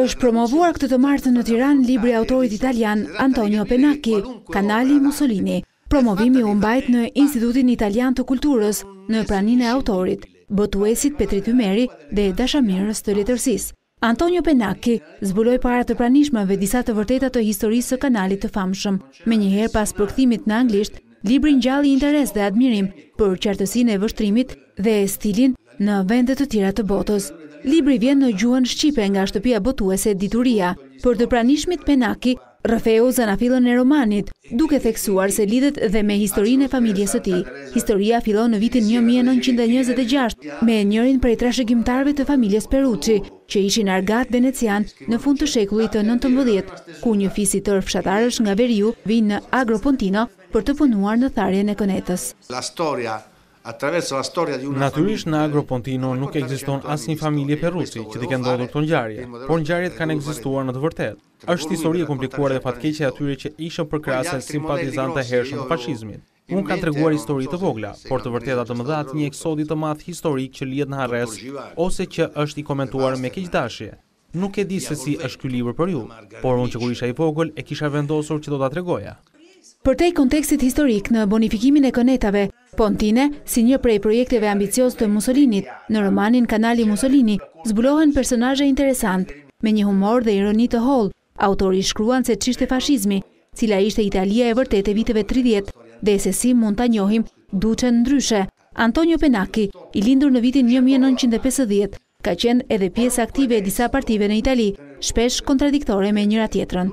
Është promovuar këtë të martën në Tiranë libri i autorit italian Antonio Pennacchi, Kanali Mussolini. Promovimi u mbajt në Institutin Italian të Kulturës, në praninë e autorit, botuesit Petrit Ymeri dhe dashamirës të letërsisë. Antonio Pennacchi zbuloi para të pranishmëve disa të vërteta të historisë së Kanalit të famshëm. Menjëherë pas përkthimit në anglisht, Libri ngjalli interes dhe admirim për qartësinë e vështrimit dhe stilin në vende të tjera të botës. Libri vjen në gjuhën shqipe nga shtëpia botuese Dituria. Për të pranishmit Penaki rrëfeu zanafillën e romanit, duke theksuar se lidhet dhe me historinë e familjes së tij. Historia fillon në vitin një mijë e nëntëqind e njëzet e gjashtë me njërin prej trashëgimtarëve të familjes Peruçi, që ishin argatë venecianë në fund të shekullit të nëntëmbëdhjetë, kur një fis i tërë fshatarësh nga veriu vijnë në Agro Pontino për të punuar në tharjen e kënetës. Natyrisht në Agro Pontino nuk ekziston asnjë familje perrusi që t'i kenë ndodhur këto ngjarje, por ngjarjet kanë ekzistuar në të vërtetë. Është histori e komplikuar dhe fatkeqe e atyre që ishin përkrahës e simpatizantë të hershëm të fashizmit. Unë kam treguar histori të vogla, por të vërteta të mëdha të një eksodi të madh historik që lihet në harresë ose që është i komentuar me keqdashje. Nuk e di se si është ky libër për ju, por unë që kur isha i vogël e kisha vendosur që do ta tregoja. Përtej kontekstit historik në bonifikimin e kënetave Pontine, si një prej projekteve ambicioz të Musolinit, në romanin Kanali Musolini, zbulohen personazhe interesantë, me një humor dhe ironi të hollë, Autori shkruan se ç'ishte fashizmi, cila ishte Italia e vërtetë e viteve tridhjetë dhe se si mund ta njohim Duçen ndryshe. Antonio Pennacchi, i lindur në vitin një mijë e nëntëqind e pesëdhjetë, ka qenë edhe pjesë aktive e disa partive në Itali, shpesh kontradiktore me njëra-tjetrën.